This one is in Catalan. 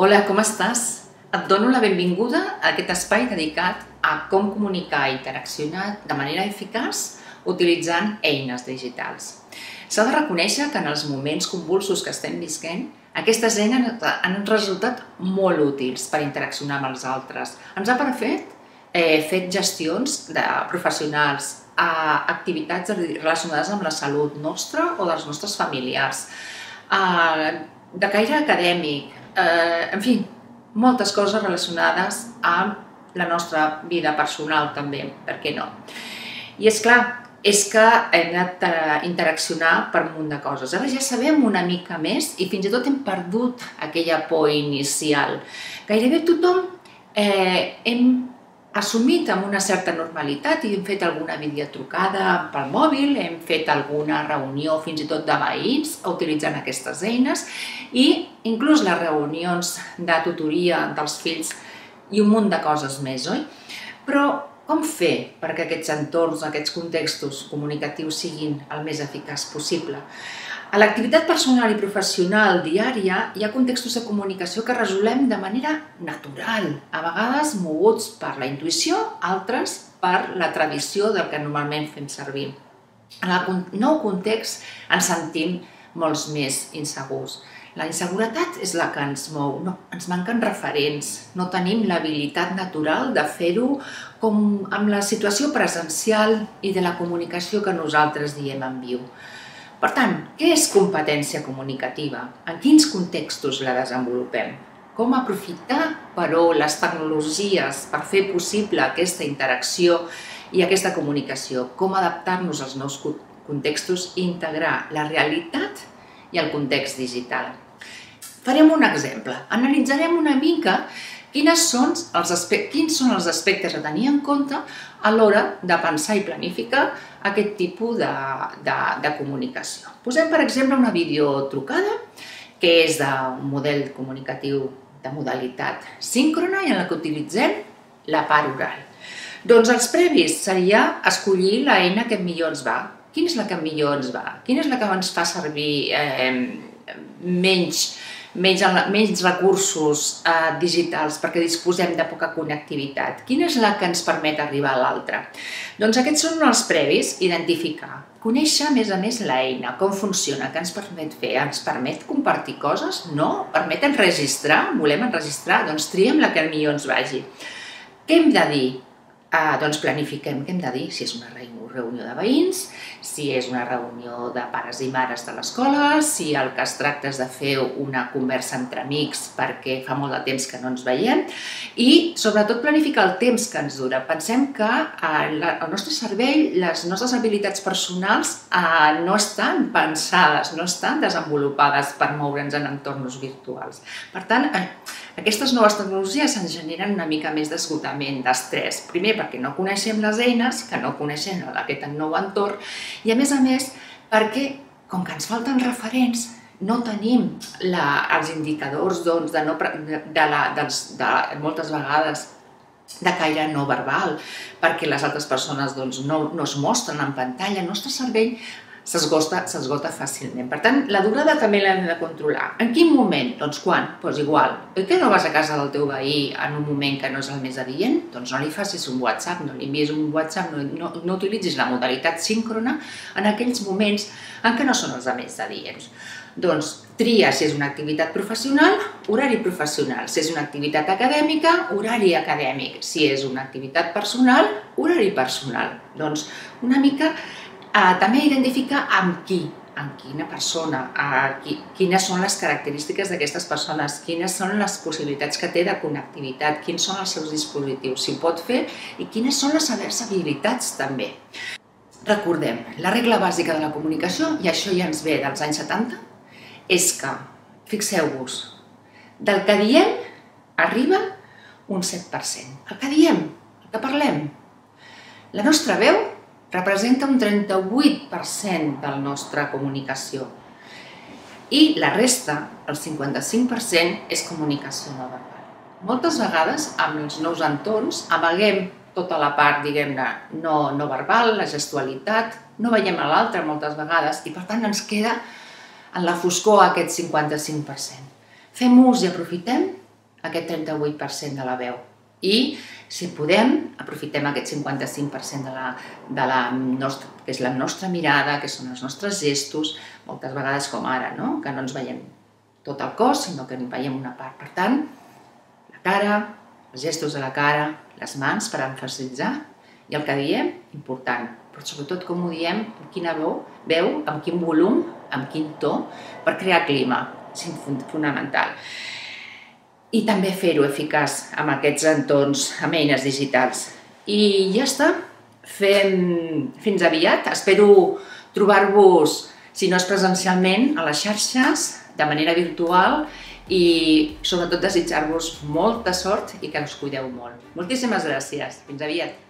Hola, com estàs? Et dono la benvinguda a aquest espai dedicat a com comunicar i interaccionar de manera eficaç utilitzant eines digitals. S'ha de reconèixer que en els moments convulsos que estem visquent, aquestes eines han resultat molt útils per interaccionar amb els altres. Ens ha perfet eh, fet gestions de professionals, a activitats relacionades amb la salut nostra o dels nostres familiars, eh, de caire acadèmic, eh, en fi, moltes coses relacionades amb la nostra vida personal també, per què no? I és clar, és que hem anat a interaccionar per un munt de coses. Ara ja sabem una mica més i fins i tot hem perdut aquella por inicial. Gairebé tothom eh, hem assumit amb una certa normalitat i hem fet alguna videotrucada pel mòbil, hem fet alguna reunió fins i tot de veïns utilitzant aquestes eines i inclús les reunions de tutoria dels fills i un munt de coses més, oi? Però com fer perquè aquests entorns, aquests contextos comunicatius siguin el més eficaç possible? A l'activitat personal i professional diària hi ha contextos de comunicació que resolem de manera natural, a vegades moguts per la intuïció, altres per la tradició del que normalment fem servir. En el nou context ens sentim molts més insegurs. La inseguretat és la que ens mou, no, ens manquen referents, no tenim l'habilitat natural de fer-ho com amb la situació presencial i de la comunicació que nosaltres diem en viu. Per tant, què és competència comunicativa? En quins contextos la desenvolupem? Com aprofitar, però, les tecnologies per fer possible aquesta interacció i aquesta comunicació? Com adaptar-nos als nous contextos i integrar la realitat i el context digital? Farem un exemple. Analitzarem una mica quines són els aspectes, quins són els aspectes a tenir en compte a l'hora de pensar i planificar aquest tipus de, de, de comunicació. Posem, per exemple, una videotrucada que és d'un model comunicatiu de modalitat síncrona i en la que utilitzem la part oral. Doncs els previs seria escollir l'eina que millor ens va. Quina és la que millor ens va? Quina és la que ens fa servir eh, menys menys, menys recursos eh, digitals perquè disposem de poca connectivitat. Quina és la que ens permet arribar a l'altra? Doncs aquests són els previs, identificar. Conèixer, a més a més, l'eina, com funciona, què ens permet fer, ens permet compartir coses? No? Permet enregistrar? Volem enregistrar? Doncs triem la que millor ens vagi. Què hem de dir? Ah, doncs planifiquem què hem de dir, si és una reunió de veïns, si és una reunió de pares i mares de l'escola, si el que es tracta és de fer una conversa entre amics perquè fa molt de temps que no ens veiem i sobretot planificar el temps que ens dura. Pensem que el nostre cervell, les nostres habilitats personals eh, no estan pensades, no estan desenvolupades per moure'ns en entorns virtuals. Per tant, eh, aquestes noves tecnologies ens generen una mica més d'esgotament, d'estrès. Primer, perquè no coneixem les eines, que no coneixem aquest nou entorn, i a més a més, perquè, com que ens falten referents, no tenim la, els indicadors doncs, de, no, de, de, la, dels, de moltes vegades de caire no verbal, perquè les altres persones doncs, no, no es mostren en pantalla. El nostre cervell s'esgota fàcilment. Per tant, la durada també l'hem de controlar. En quin moment? Doncs quan? Doncs igual. Oi que no vas a casa del teu veí en un moment que no és el més adient? Doncs no li facis un WhatsApp, no li envies un WhatsApp, no, no, no utilitzis la modalitat síncrona en aquells moments en què no són els més adients. Doncs tria si és una activitat professional, horari professional. Si és una activitat acadèmica, horari acadèmic. Si és una activitat personal, horari personal. Doncs una mica Uh, també identifica amb qui, amb quina persona, uh, qui, quines són les característiques d'aquestes persones, quines són les possibilitats que té de connectivitat, quins són els seus dispositius, si ho pot fer i quines són les seves habilitats també. Recordem, la regla bàsica de la comunicació, i això ja ens ve dels anys 70, és que, fixeu-vos, del que diem arriba un 7%. El que diem, el que parlem. La nostra veu representa un 38% de la nostra comunicació. I la resta, el 55%, és comunicació no verbal. Moltes vegades, amb els nous entorns, amaguem tota la part, diguem-ne, no, no verbal, la gestualitat, no veiem a l'altre moltes vegades i, per tant, ens queda en la foscor aquest 55%. Fem ús i aprofitem aquest 38% de la veu. I, si podem, aprofitem aquest 55% de la, de la nostra, que és la nostra mirada, que són els nostres gestos, moltes vegades com ara, no? que no ens veiem tot el cos, sinó que en veiem una part. Per tant, la cara, els gestos de la cara, les mans per emfasitzar, i el que diem, important, però sobretot com ho diem, amb quina veu, veu, amb quin volum, amb quin to, per crear clima, és fonamental i també fer-ho eficaç amb aquests entorns, amb eines digitals. I ja està. Fem, fins aviat. Espero trobar-vos, si no és presencialment, a les xarxes, de manera virtual i sobretot desitjar-vos molta sort i que us cuideu molt. Moltíssimes gràcies. Fins aviat.